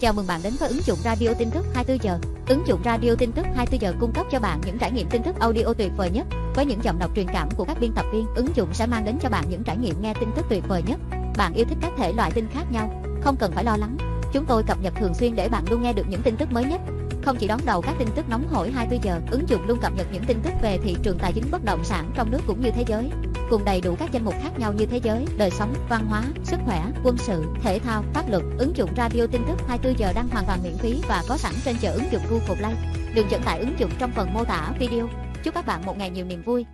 Chào mừng bạn đến với ứng dụng Radio tin tức 24 giờ. Ứng dụng Radio tin tức 24 giờ cung cấp cho bạn những trải nghiệm tin tức audio tuyệt vời nhất với những giọng đọc truyền cảm của các biên tập viên. Ứng dụng sẽ mang đến cho bạn những trải nghiệm nghe tin tức tuyệt vời nhất. Bạn yêu thích các thể loại tin khác nhau, không cần phải lo lắng. Chúng tôi cập nhật thường xuyên để bạn luôn nghe được những tin tức mới nhất. Không chỉ đón đầu các tin tức nóng hổi 24 giờ, ứng dụng luôn cập nhật những tin tức về thị trường tài chính bất động sản trong nước cũng như thế giới cùng đầy đủ các danh mục khác nhau như thế giới, đời sống, văn hóa, sức khỏe, quân sự, thể thao, pháp luật. Ứng dụng radio tin tức 24 giờ đang hoàn toàn miễn phí và có sẵn trên chợ ứng dụng Google Play. Đường dẫn tải ứng dụng trong phần mô tả video. Chúc các bạn một ngày nhiều niềm vui.